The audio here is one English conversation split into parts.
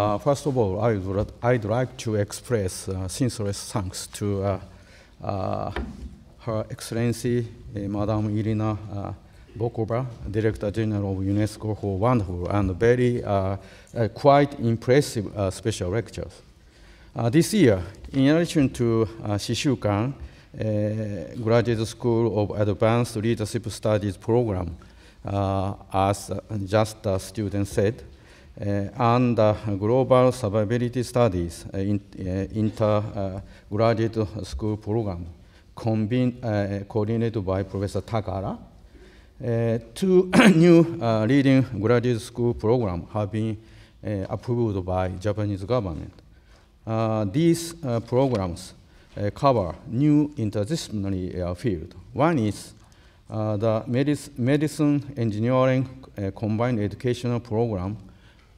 Uh, first of all, I would, I'd like to express uh, sincerest thanks to uh, uh Her Excellency uh, Madame Irina uh, Bokova, Director General of UNESCO, for wonderful and very quite impressive special lectures. this year, in addition to uh, Shishukan, Graduate School of Advanced Leadership Studies program, as just the student said, Eh, and uh, global survivability studies uh, in, eh, intergraduate school program coordinated by Professor Takara. two new uh, leading graduate school programs have been approved by Japanese government. Uh, these uh, programs cover new interdisciplinary field. One is uh, the medic medicine engineering uh, combined educational program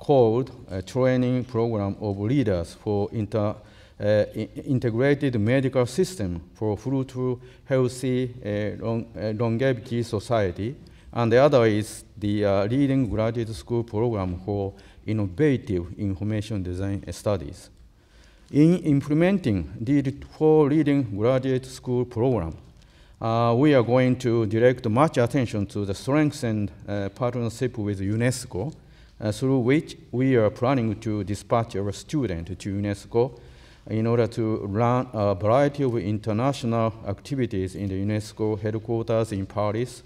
called a Training Program of Leaders for inter, uh, Integrated Medical System for Fruitful, Healthy uh, long, uh, Longevity Society. And the other is the uh, Leading Graduate School Program for Innovative Information Design Studies. In implementing the four leading graduate school programs, uh, we are going to direct much attention to the strengthened uh, partnership with UNESCO through which we are planning to dispatch our students to UNESCO in order to run a variety of international activities in the UNESCO headquarters in Paris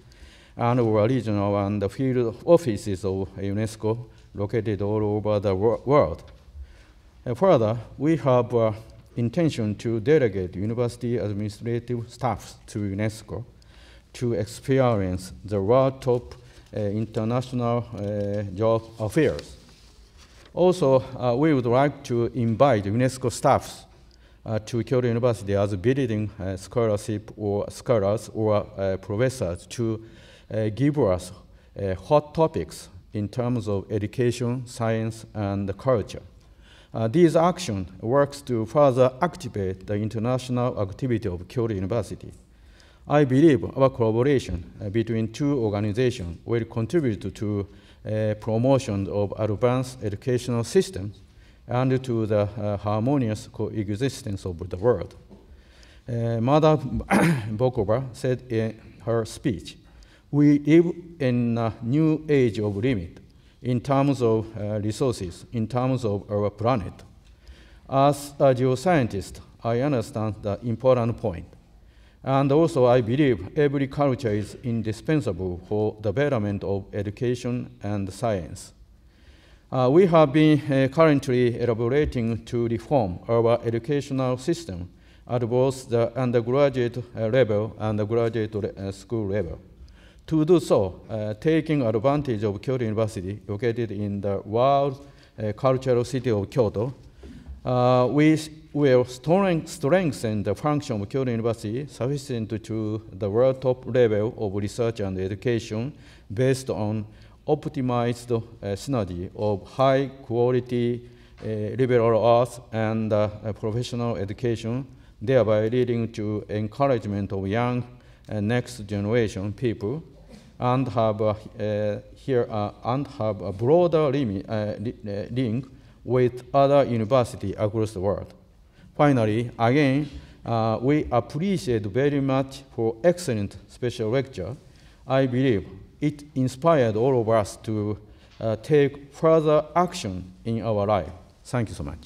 and our regional and field offices of UNESCO located all over the wor world. Uh, further, we have uh, intention to delegate university administrative staffs to UNESCO to experience the world top uh, international uh, job affairs. Also, uh, we would like to invite UNESCO staffs uh, to Kyoto University as visiting uh, scholarship or scholars or uh, professors to give us hot topics in terms of education, science, and culture. these action works to further activate the international activity of Kyoto University. I believe our collaboration uh, between two organizations will contribute to uh, promotion of advanced educational systems and to the uh, harmonious coexistence of the world. Uh, Madam Bokova said in her speech, we live in a new age of limit in terms of uh, resources, in terms of our planet. As a geoscientist, I understand the important point. And also, I believe every culture is indispensable for the betterment of education and science. Uh, we have been uh, currently elaborating to reform our educational system at both the undergraduate uh, level and the graduate uh, school level. To do so, uh, taking advantage of Kyoto University, located in the world uh, cultural city of Kyoto, we will strengthen the function of Kyoto University sufficient to the world top level of research and education based on optimized uh, synergy of high quality uh, liberal arts and uh, professional education, thereby leading to encouragement of young uh, next generation people and have uh, here uh, and have a broader link with other universities across the world. Finally, again, uh, we appreciate very much for excellent special lecture. I believe it inspired all of us to uh, take further action in our life. Thank you so much.